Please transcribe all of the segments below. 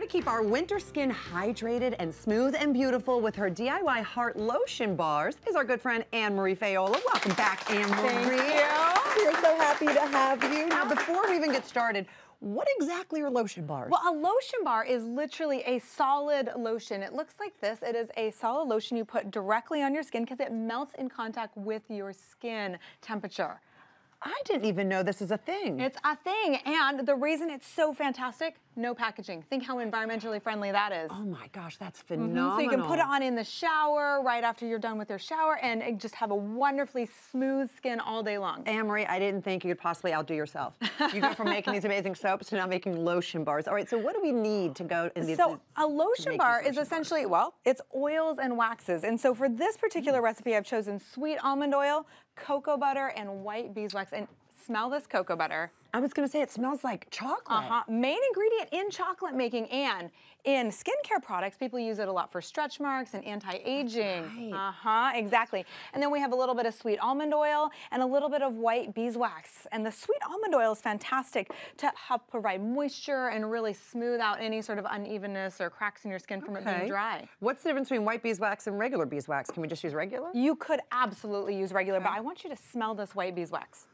To keep our winter skin hydrated and smooth and beautiful with her DIY heart lotion bars is our good friend Anne-Marie Faiola. Welcome back, Anne-Marie. Thank you. We're so happy to have you. Now, before we even get started, what exactly are lotion bars? Well, a lotion bar is literally a solid lotion. It looks like this. It is a solid lotion you put directly on your skin because it melts in contact with your skin temperature. I didn't even know this is a thing. It's a thing. And the reason it's so fantastic, no packaging. Think how environmentally friendly that is. Oh my gosh, that's phenomenal. Mm -hmm. So you can put it on in the shower right after you're done with your shower and just have a wonderfully smooth skin all day long. Anne-Marie, I didn't think you could possibly outdo yourself. You go from making these amazing soaps to now making lotion bars. All right, so what do we need to go in these? So a lotion bar is essentially, bars? well, it's oils and waxes. And so for this particular mm -hmm. recipe, I've chosen sweet almond oil, cocoa butter, and white beeswax. And smell this cocoa butter. I was gonna say it smells like chocolate. Uh-huh. Main ingredient in chocolate making and in skincare products, people use it a lot for stretch marks and anti-aging. Right. Uh-huh, exactly. And then we have a little bit of sweet almond oil and a little bit of white beeswax. And the sweet almond oil is fantastic to help provide moisture and really smooth out any sort of unevenness or cracks in your skin from okay. it being dry. What's the difference between white beeswax and regular beeswax? Can we just use regular? You could absolutely use regular, okay. but I want you to smell this white beeswax.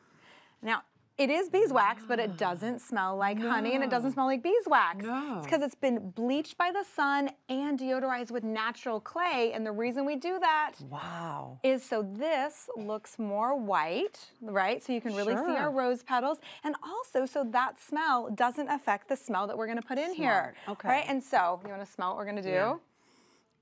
Now, it is beeswax, but it doesn't smell like no. honey and it doesn't smell like beeswax. No. It's because it's been bleached by the sun and deodorized with natural clay. And the reason we do that wow. is so this looks more white, right? So you can really sure. see our rose petals. And also so that smell doesn't affect the smell that we're gonna put in Smart. here. Okay. Right? And so, you wanna smell what we're gonna do? Yeah.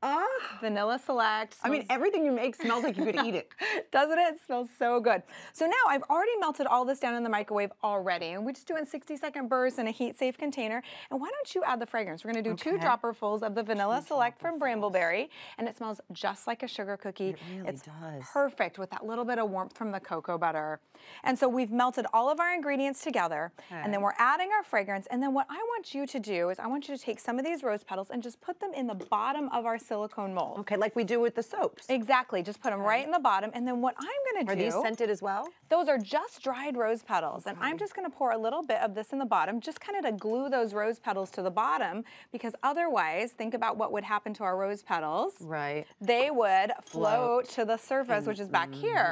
Ah, vanilla select. I mean, everything you make smells like you could eat it. Doesn't it? it? smells so good. So now I've already melted all this down in the microwave already. And we're just doing 60 second bursts in a heat safe container. And why don't you add the fragrance? We're gonna do okay. two dropperfuls of the vanilla two select from Brambleberry. And it smells just like a sugar cookie. It really it's does. perfect with that little bit of warmth from the cocoa butter. And so we've melted all of our ingredients together. Okay. And then we're adding our fragrance. And then what I want you to do is I want you to take some of these rose petals and just put them in the bottom of our silicone mold. Okay. Like we do with the soaps. Exactly, just put them okay. right in the bottom. And then what I'm gonna are do- Are these scented as well? Those are just dried rose petals. Okay. And I'm just gonna pour a little bit of this in the bottom, just kind of to glue those rose petals to the bottom, because otherwise, think about what would happen to our rose petals. Right. They would float, float. to the surface, which is back mm -hmm. here.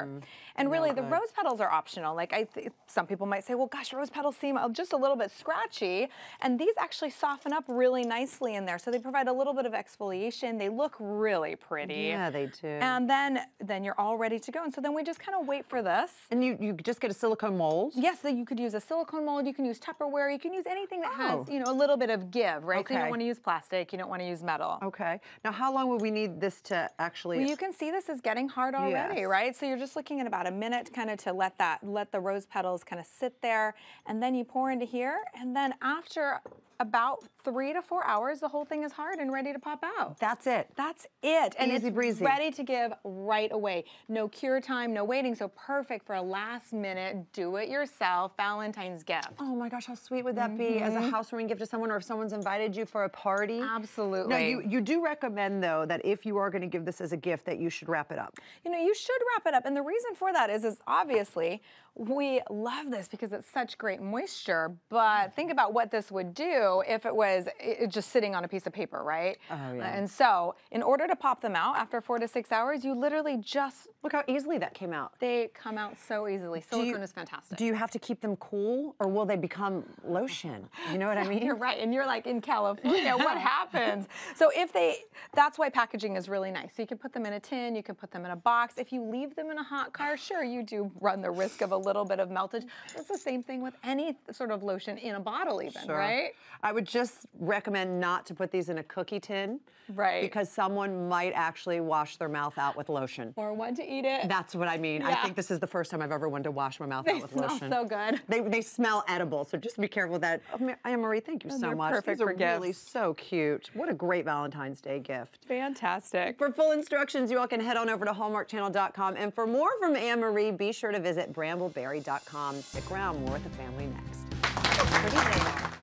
And really, no the rose petals are optional. Like I, some people might say, well, gosh, rose petals seem just a little bit scratchy, and these actually soften up really nicely in there. So they provide a little bit of exfoliation. They look really pretty. Yeah, they do. And then, then you're all ready to go. And so then we just kind of wait for this. And you, you just get a silicone mold? Yes, so you could use a silicone mold. You can use Tupperware. You can use anything that oh. has, you know, a little bit of give, right? Okay. So you don't want to use plastic. You don't want to use metal. Okay. Now, how long would we need this to actually? Well, you can see this is getting hard already, yes. right? So you're just looking at about a minute kind of to let that, let the rose petals kind of sit there. And then you pour into here. And then after about three to four hours, the whole thing is hard and ready to pop out. That's it. That's it. And Easy it's breezy. ready to give right away. No cure time, no waiting. So perfect for a last minute, do it yourself Valentine's gift. Oh my gosh, how sweet would that mm -hmm. be as a mm-hmm. housewarming gift to someone or if someone's invited you for a party? Absolutely. No, you, you do recommend though that if you are going to give this as a gift that you should wrap it up. You know, you should wrap it up. And the reason for that is, is obviously we love this because it's such great moisture, but think about what this would do if it was it, just sitting on a piece of paper, right? Oh, yeah. Uh, and so, in order to pop them out after four to six hours, you literally just look how easily that came out. They come out so easily. Silicone you, is fantastic. Do you have to keep them cool, or will they become lotion? You know what I mean? You're right, and you're like in California. what happens? So if they, that's why packaging is really nice. So you can put them in a tin, you can put them in a box. If you leave them in a hot car, sure, you do run the risk of a little bit of meltage. It's the same thing with any sort of lotion in a bottle, even, sure. right? I would just recommend not to put these in a cookie tin. Right. Because someone might actually wash their mouth out with lotion. Or want to eat it. That's what I mean. Yeah. I think this is the first time I've ever wanted to wash my mouth they out with lotion. They smell so good. They, they smell edible, so just be careful with that. Oh, Anne-Marie, thank you and so much. Perfect These are gifts. really so cute. What a great Valentine's Day gift. Fantastic. For full instructions, you all can head on over to hallmarkchannel.com. And for more from Anne-Marie, be sure to visit brambleberry.com. Stick around, more with the family next.